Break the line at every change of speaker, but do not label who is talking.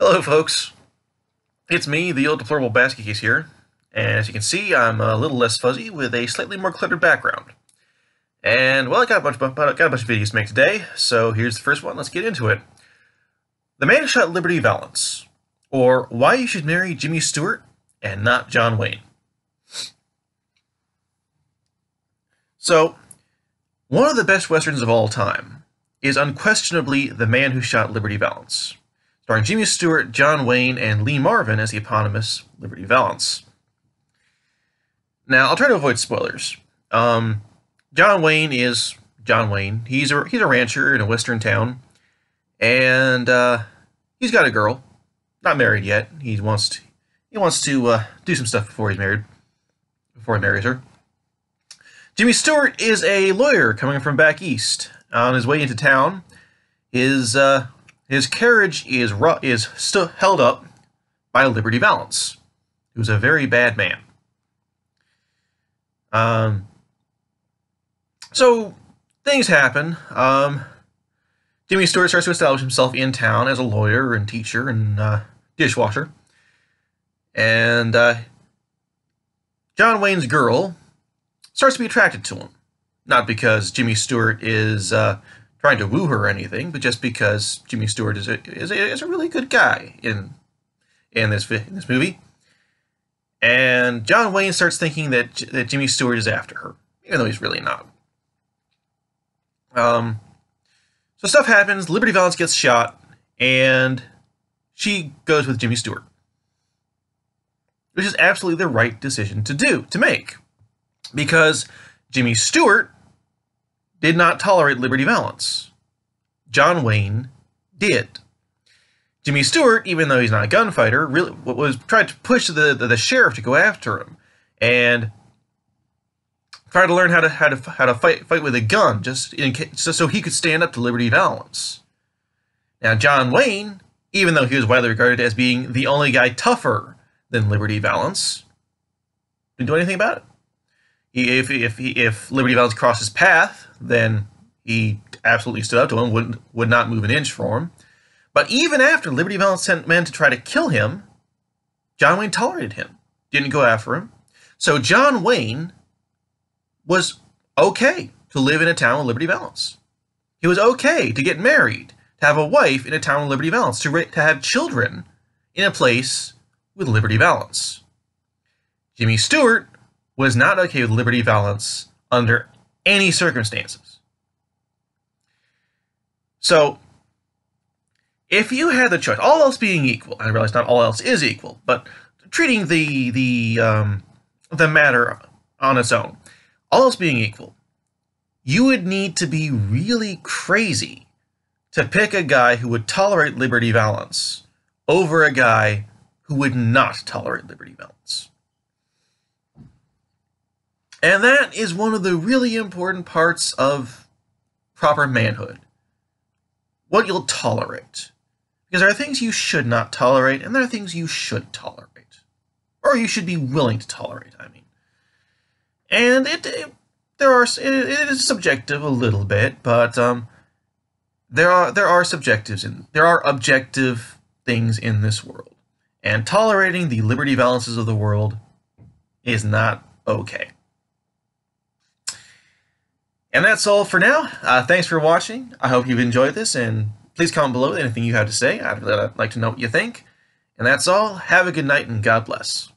Hello, folks. It's me, the old deplorable basket case here. And as you can see, I'm a little less fuzzy with a slightly more cluttered background. And, well, I got a bunch of, got a bunch of videos to make today, so here's the first one. Let's get into it. The Man Who Shot Liberty Valance, or Why You Should Marry Jimmy Stewart and Not John Wayne. So, one of the best westerns of all time is unquestionably The Man Who Shot Liberty Valance starring Jimmy Stewart, John Wayne, and Lee Marvin as the eponymous Liberty Valance. Now, I'll try to avoid spoilers. Um, John Wayne is John Wayne. He's a he's a rancher in a western town, and uh, he's got a girl, not married yet. He wants to he wants to uh, do some stuff before he's married, before he marries her. Jimmy Stewart is a lawyer coming from back east. On his way into town, his uh, his carriage is is still held up by Liberty Valance, who's a very bad man. Um, so things happen. Um, Jimmy Stewart starts to establish himself in town as a lawyer and teacher and uh, dishwasher. And uh, John Wayne's girl starts to be attracted to him. Not because Jimmy Stewart is uh, trying to woo her or anything, but just because Jimmy Stewart is a is a, is a really good guy in in this in this movie. And John Wayne starts thinking that that Jimmy Stewart is after her, even though he's really not. Um, so stuff happens. Liberty Valance gets shot, and she goes with Jimmy Stewart, which is absolutely the right decision to do to make, because Jimmy Stewart did not tolerate Liberty Valance. John Wayne did. Jimmy Stewart, even though he's not a gunfighter, really was tried to push the, the, the sheriff to go after him and try to learn how to how to how to fight fight with a gun just in case, just so he could stand up to Liberty Valance. Now John Wayne, even though he was widely regarded as being the only guy tougher than Liberty Valance, didn't do anything about it. He, if if if Liberty Valance crossed his path, then he absolutely stood up to him, would, would not move an inch for him. But even after Liberty Valance sent men to try to kill him, John Wayne tolerated him, didn't go after him. So John Wayne was okay to live in a town with Liberty Valance. He was okay to get married, to have a wife in a town with Liberty Valance, to, to have children in a place with Liberty Valance. Jimmy Stewart was not okay with Liberty Valance under any circumstances. So, if you had the choice, all else being equal, I realize not all else is equal, but treating the the um, the matter on its own, all else being equal, you would need to be really crazy to pick a guy who would tolerate Liberty Valance over a guy who would not tolerate Liberty Valance. And that is one of the really important parts of proper manhood. What you'll tolerate. Because there are things you should not tolerate, and there are things you should tolerate. Or you should be willing to tolerate, I mean. And it, it there are it, it is subjective a little bit, but um, there are there are subjectives in there are objective things in this world. And tolerating the liberty valances of the world is not okay. And that's all for now. Uh, thanks for watching. I hope you've enjoyed this, and please comment below anything you have to say. I'd, I'd like to know what you think. And that's all. Have a good night, and God bless.